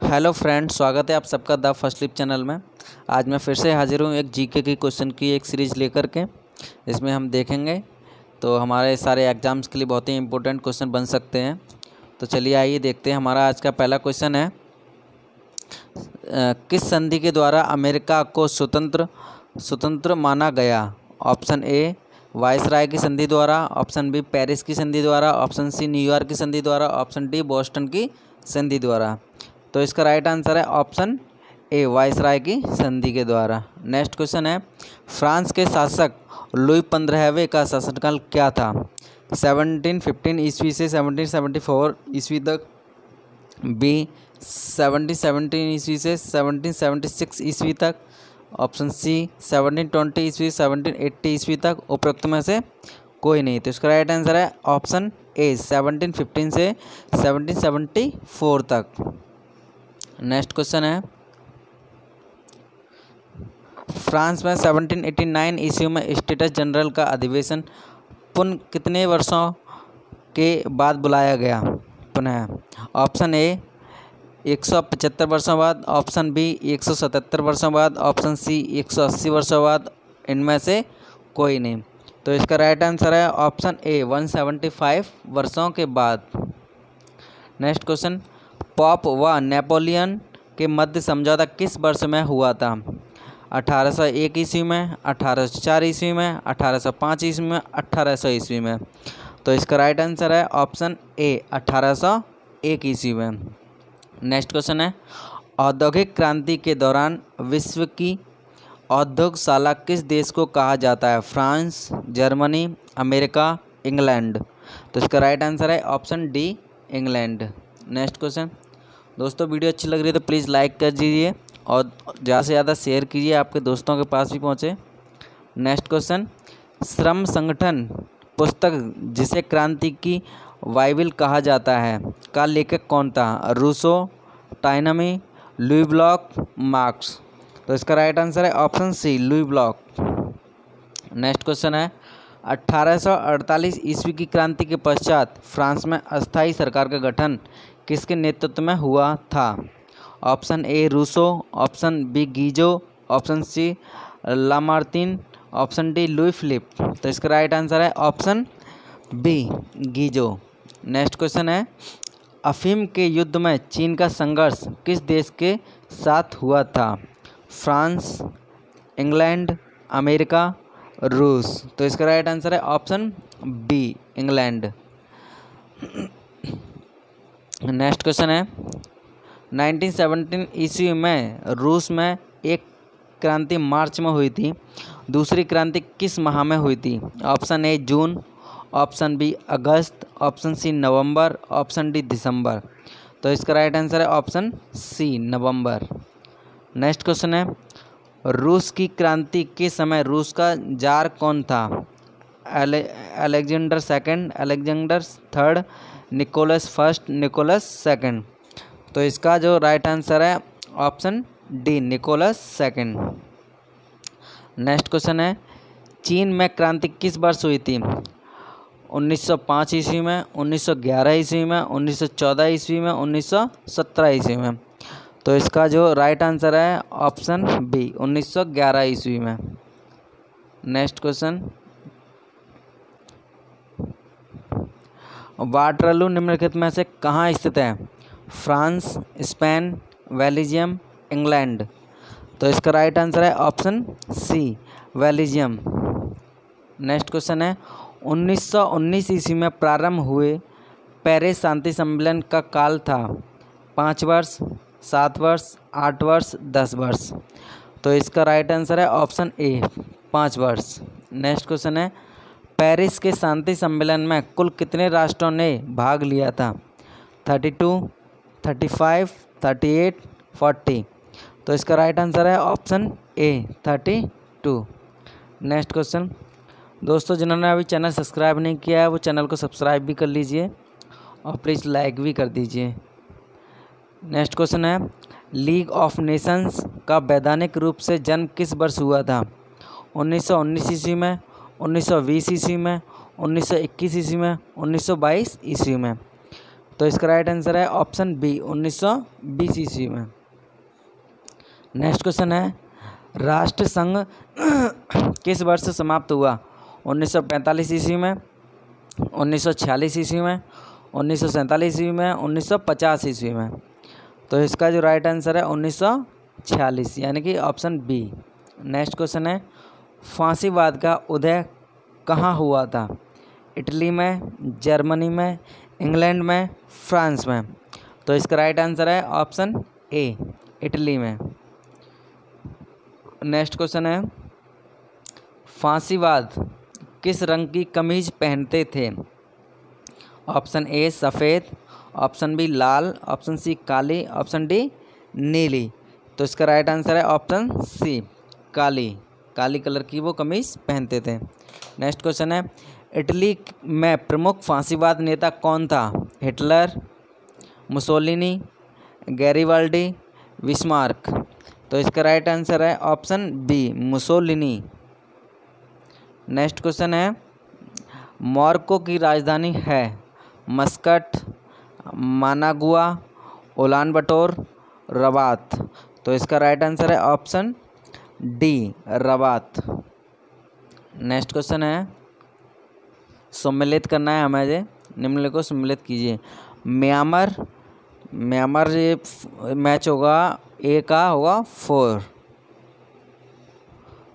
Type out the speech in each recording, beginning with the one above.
Hello friends, स्वागत है आप सबका द फ़र्स्ट लिप चैनल में। आज मैं फिर से हाजिर हूँ एक जीके की क्वेश्चन की, एक सीरीज़ लेकर के। इसमें हम देखेंगे। तो हमारे सारे एग्ज़ाम्स के लिए बहुत ही इंपॉर्टेंट क्वेश्चन बन सकते हैं। तो चलिए आइए देखते हैं, हमारा आज का पहला क्वेश्चन है। किस संधि के द्वारा अमेरिका को स्वतंत्र स्वतंत्र माना गया? ऑप्शन ए, वायसराय की संधि द्वारा। ऑप्शन बी, पेरिस की संधि द्वारा। ऑप्शन सी, न्यूयॉर्क की संधि द्वारा। ऑप्शन डी, बोस्टन की संधि द्वारा। तो इसका राइट आंसर है ऑप्शन ए वायसराय की संधि के द्वारा। नेक्स्ट क्वेश्चन है, फ्रांस के शासक लुई पंद्रहवें का शासनकाल क्या था? सेवनटीन फिफ्टीन ईस्वी से सेवनटीन सेवेंटी फोर ईस्वी तक बी सेवनटीन सेवनटीन ईस्वी से सेवनटीन सेवेंटी सिक्स ईस्वी तक ऑप्शन सी सेवनटीन ट्वेंटी ईस्वी सेवनटीन एट्टी ईस्वी तक उपरोक्त में से कोई नहीं। तो इसका राइट आंसर है ऑप्शन ए सेवनटीन फिफ्टीन से सेवनटीन सेवेंटी फोर तक। नेक्स्ट क्वेश्चन है। फ्रांस में 1789 ईस्वी में स्टेटस जनरल का अधिवेशन पुनः कितने वर्षों के बाद बुलाया गया? पुनः ऑप्शन ए, एक सौ पचहत्तर वर्षों बाद। ऑप्शन बी, एक सौ सतहत्तर वर्षों बाद। ऑप्शन सी, एक सौ अस्सी वर्षों बाद। इनमें से कोई नहीं। तो इसका राइट आंसर है option A one seventy five वर्षों के बाद। नेक्स्ट क्वेश्चन पॉप व नेपोलियन के मध्य समझौता किस वर्ष में हुआ था? 1801 ईस्वी में 1804 ईस्वी में 1805 ईस्वी में 1800 ईस्वी में। तो इसका राइट आंसर है ऑप्शन ए 1801 ईस्वी में। नेक्स्ट क्वेश्चन है, औद्योगिक क्रांति के दौरान विश्व की औद्योगशाला किस देश को कहा जाता है? France, Germany, America, England. तो इसका राइट आंसर है option D England. Next question. दोस्तों, वीडियो अच्छी लग रही है तो प्लीज़ लाइक कर दीजिए और ज़्यादा से ज़्यादा शेयर कीजिए, आपके दोस्तों के पास भी पहुँचे। नेक्स्ट क्वेश्चन, श्रम संगठन पुस्तक जिसे क्रांति की बाइबिल कहा जाता है, का लेखक कौन था? रूसो, टाइनमी, लुई ब्लॉक, मार्क्स। तो इसका राइट आंसर है option C, Louis Blanc. Next question है 1848 ईस्वी की क्रांति के पश्चात फ्रांस में अस्थायी सरकार का गठन किसके नेतृत्व में हुआ था? Option A, Rousseau. Option B, Guizot. Option C Lamartine option D, Louis Philippe. तो इसका राइट आंसर है option B Guizot. Next question है, अफीम के युद्ध में चीन का संघर्ष किस देश के साथ हुआ था? फ्रांस, इंग्लैंड, अमेरिका रूस। तो इसका राइट आंसर है option B England next question है। 1917 ईस्वी में रूस में एक क्रांति मार्च में हुई थी। दूसरी क्रांति किस माह में हुई थी? Option A June option B August option C November option D दिसंबर तो इसका राइट आंसर है ऑप्शन सी नवंबर नेक्स्ट क्वेश्चन है। रूस की क्रांति के समय रूस का जार कौन था? Alexander second, Alexander third, Nicholas first, Nicholas second. तो इसका जो राइट आंसर है option D Nicholas second. Next question है, चीन में क्रांति किस वर्ष हुई थी? 1905 ईस्वी में 1911 ईस्वी में 1914 ईस्वी में 1917 ईस्वी में। तो इसका जो राइट आंसर है ऑप्शन बी 1911 ईस्वी में। नेक्स्ट क्वेश्चन वाटरलू निम्नलिखित में से कहाँ स्थित है? France, Spain Belgium England. तो इसका राइट आंसर है option C Belgium next question है। 1919 ईस्वी में प्रारंभ हुए पेरिस शांति सम्मेलन का काल था। पाँच वर्ष सात वर्ष, आठ वर्ष, दस वर्ष। तो इसका राइट आंसर है ऑप्शन ए पाँच वर्ष। नेक्स्ट क्वेश्चन है पेरिस के शांति सम्मेलन में कुल कितने राष्ट्रों ने भाग लिया था? Thirty two thirty five thirty eight forty तो इसका राइट आंसर है option A thirty two next question दोस्तों, जिन्होंने अभी चैनल सब्सक्राइब नहीं किया है, वो चैनल को सब्सक्राइब भी कर लीजिए और प्लीज़ लाइक भी कर दीजिए। नेक्स्ट क्वेश्चन है, लीग ऑफ़ नेशंस का वैधानिक रूप से जन्म किस वर्ष हुआ था? 1919 ईस्वी में 1920 ईस्वी में 1921 ईस्वी में 1922 ईस्वी में। तो इसका राइट आंसर है ऑप्शन बी 1920 ईस्वी में। नेक्स्ट क्वेश्चन है, राष्ट्र संघ किस वर्ष समाप्त हुआ? 1945 ईस्वी में 1946 ईस्वी में, उन्नीस सौ सैंतालीस ईस्वी में 1950 ईस्वी में। तो इसका जो राइट आंसर है 1946 यानी कि ऑप्शन बी नेक्स्ट क्वेश्चन है, फांसीवाद का उदय कहाँ हुआ था? इटली में, जर्मनी में, इंग्लैंड में, फ्रांस में। तो इसका राइट आंसर है ऑप्शन ए इटली में। नेक्स्ट क्वेश्चन है, फांसीवाद किस रंग की कमीज पहनते थे? ऑप्शन ए सफ़ेद, ऑप्शन बी लाल, ऑप्शन सी काली, ऑप्शन डी नीली। तो इसका राइट आंसर है ऑप्शन सी काली। काली कलर की वो कमीज पहनते थे। नेक्स्ट क्वेश्चन है, इटली में प्रमुख फांसीवाद नेता कौन था? Hitler, Mussolini, Garibaldi, Bismarck. तो इसका राइट आंसर है option B Mussolini. Next question है मॉर्को की राजधानी है। Muscat, Managua Ulan Bator Rabat. तो इसका राइट आंसर है option D Rabat. Next question है। सम्मिलित करना है हमें निम्नलिखित को सम्मिलित कीजिए। म्यांमार म्यांमार ये मैच होगा ए का होगा फोर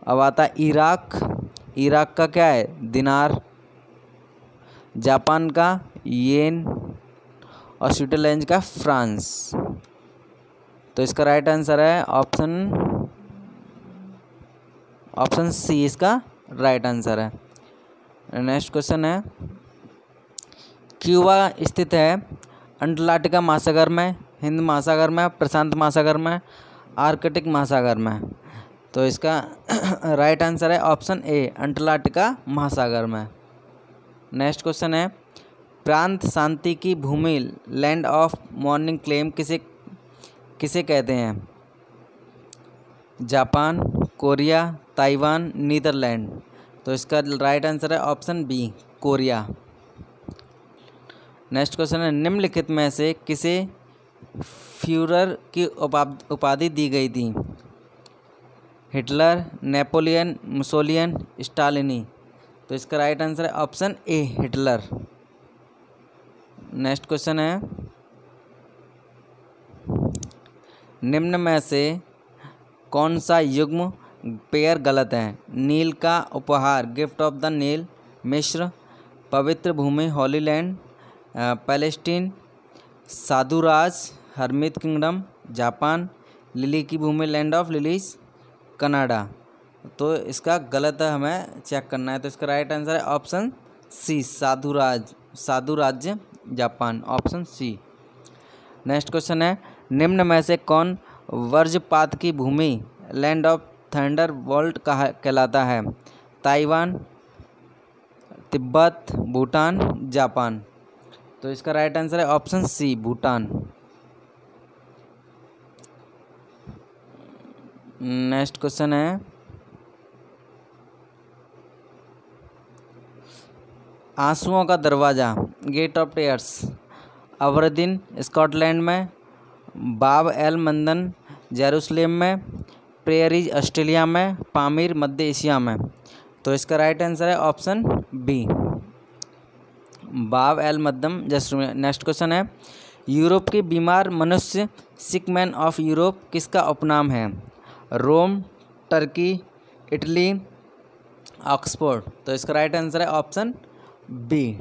अब आता इराक। इराक का क्या है? दिनार। जापान का येन और स्विट्जरलैंड का फ्रांस। तो इसका राइट आंसर है ऑप्शन ऑप्शन सी इसका राइट आंसर है। नेक्स्ट क्वेश्चन है, क्यूबा स्थित है अंटार्कटिका महासागर में, हिंद महासागर में, प्रशांत महासागर में, आर्कटिक महासागर में। तो इसका राइट आंसर है ऑप्शन ए अंटार्कटिका महासागर में। नेक्स्ट क्वेश्चन है प्रांत शांति की भूमि लैंड ऑफ़ मॉर्निंग क्लेम किसे किसे कहते हैं? Japan, Korea, Taiwan, Netherland. तो इसका राइट आंसर है option B Korea. Next question है, निम्नलिखित में से किसे फ्यूरर की उपाधि दी गई थी? Hitler, Napoleon, Mussolini, Stalin. तो इसका राइट आंसर है option A Hitler. Next question है। निम्न में से कौन सा युग्म पेयर गलत है? नील का उपहार, गिफ्ट ऑफ़ द नील मिश्र पवित्र भूमि हॉलीलैंड पैलेस्टीन साधुराज हरमित किंगडम, जापान, लिली की भूमि, लैंड ऑफ़ लिलीज, कनाडा। तो इसका गलत है हमें चेक करना है। तो इसका राइट आंसर है ऑप्शन सी साधुराज साधु राज्य Japan, option C next question है, निम्न में से कौन वर्जपात की भूमि लैंड ऑफ़ थंडर वर्ल्ड कहा, कहलाता है? Taiwan, Tibet, Bhutan, Japan. तो इसका राइट आंसर है option C Bhutan. Next question है आंसुओं का दरवाज़ा gate of tears Aberdeen Scotland में बाब एल मंदन जेरूसलेम में प्रेयरीज ऑस्ट्रेलिया में पामीर मध्य एशिया में। तो इसका राइट आंसर है option B Bab el Mandeb Jerusalem next question है। यूरोप के बीमार मनुष्य सिक मैन ऑफ़ यूरोप किसका उपनाम है? Rome, Turkey, Italy, Oxford. तो इसका राइट आंसर है option B,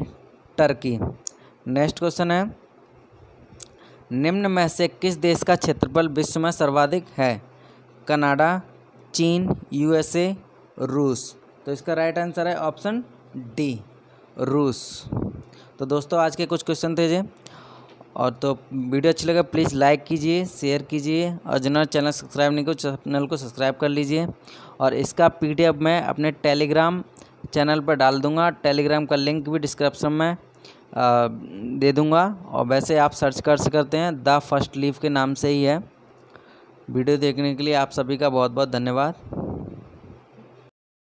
Turkey. Next question है, निम्न में से किस देश का क्षेत्रफल विश्व में सर्वाधिक है? कनाडा, चीन, यूएसए, रूस। तो इसका राइट आंसर है ऑप्शन डी रूस। तो दोस्तों, आज के कुछ क्वेश्चन थे जी। और तो वीडियो अच्छी लगे प्लीज़ लाइक कीजिए शेयर कीजिए, और जिन्होंने चैनल सब्सक्राइब नहीं को चैनल को सब्सक्राइब कर लीजिए। और इसका पीडीएफ मैं अपने टेलीग्राम चैनल पर डाल दूँगा, टेलीग्राम का लिंक भी डिस्क्रिप्शन में दे दूँगा। और वैसे आप सर्च कर सकते हैं, द फ़र्स्ट लीव के नाम से ही है। वीडियो देखने के लिए आप सभी का बहुत बहुत धन्यवाद।